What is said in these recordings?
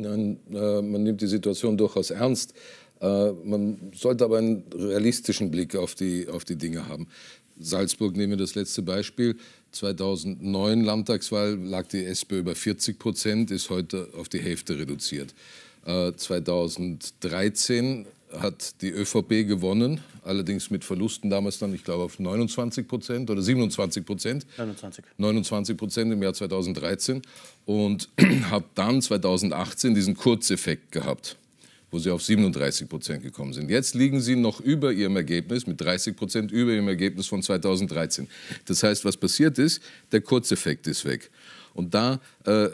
Nein, äh, man nimmt die Situation durchaus ernst. Äh, man sollte aber einen realistischen Blick auf die, auf die Dinge haben. Salzburg nehmen wir das letzte Beispiel. 2009 Landtagswahl lag die SPÖ über 40 Prozent, ist heute auf die Hälfte reduziert. 2013 äh, hat die ÖVP gewonnen, allerdings mit Verlusten damals dann, ich glaube, auf 29 Prozent oder 27 Prozent. 29. 29 Prozent im Jahr 2013 und hat dann 2018 diesen Kurzeffekt gehabt wo sie auf 37 Prozent gekommen sind. Jetzt liegen sie noch über ihrem Ergebnis, mit 30 Prozent über ihrem Ergebnis von 2013. Das heißt, was passiert ist, der Kurzeffekt ist weg. Und da äh,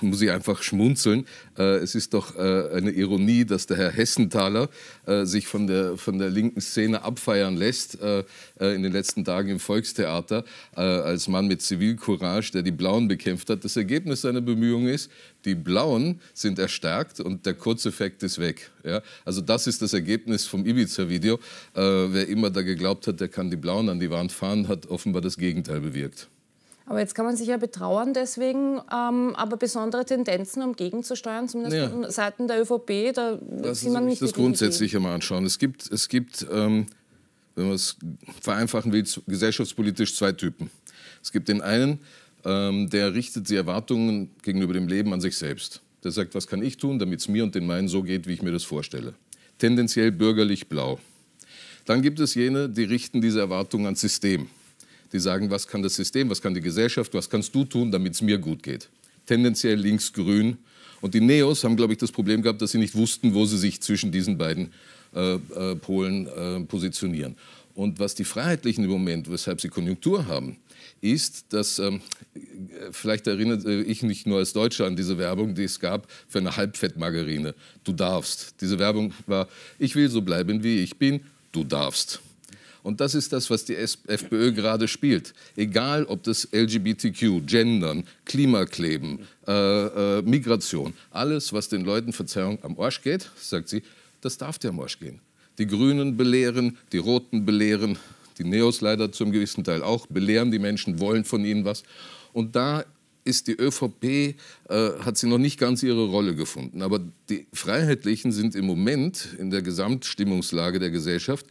muss ich einfach schmunzeln. Äh, es ist doch äh, eine Ironie, dass der Herr Hessenthaler äh, sich von der, von der linken Szene abfeiern lässt äh, äh, in den letzten Tagen im Volkstheater als Mann mit Zivilcourage, der die Blauen bekämpft hat. Das Ergebnis seiner Bemühungen ist, die Blauen sind erstärkt und der Kurzeffekt ist weg. Ja? Also das ist das Ergebnis vom Ibiza-Video. wer immer da geglaubt hat, der kann die Blauen an die Wand fahren, hat offenbar das Gegenteil bewirkt. Aber jetzt kann man sich ja betrauern deswegen, ähm, aber besondere Tendenzen, um gegenzusteuern, zumindest ja. von Seiten der ÖVP, da das sieht man nicht das grundsätzlich einmal anschauen. Es gibt, es gibt ähm, wenn man es vereinfachen will, gesellschaftspolitisch zwei Typen. Es gibt den einen, ähm, der richtet die Erwartungen gegenüber dem Leben an sich selbst. Der sagt, was kann ich tun, damit es mir und den meinen so geht, wie ich mir das vorstelle. Tendenziell bürgerlich blau. Dann gibt es jene, die richten diese Erwartungen ans System die sagen, was kann das System, was kann die Gesellschaft, was kannst du tun, damit es mir gut geht. Tendenziell links-grün. Und die Neos haben, glaube ich, das Problem gehabt, dass sie nicht wussten, wo sie sich zwischen diesen beiden äh, äh, Polen äh, positionieren. Und was die Freiheitlichen im Moment, weshalb sie Konjunktur haben, ist, dass, ähm, vielleicht erinnert äh, ich mich nur als Deutscher an diese Werbung, die es gab für eine Halbfettmargarine. Du darfst. Diese Werbung war, ich will so bleiben, wie ich bin, du darfst. Und das ist das, was die FPÖ gerade spielt. Egal, ob das LGBTQ, Gendern, Klimakleben, äh, äh, Migration, alles, was den Leuten, Verzeihung, am Arsch geht, sagt sie, das darf dir am Arsch gehen. Die Grünen belehren, die Roten belehren, die Neos leider zum gewissen Teil auch, belehren die Menschen, wollen von ihnen was. Und da ist die ÖVP, äh, hat sie noch nicht ganz ihre Rolle gefunden. Aber die Freiheitlichen sind im Moment in der Gesamtstimmungslage der Gesellschaft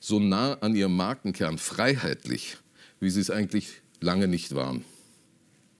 so nah an ihrem Markenkern freiheitlich, wie sie es eigentlich lange nicht waren.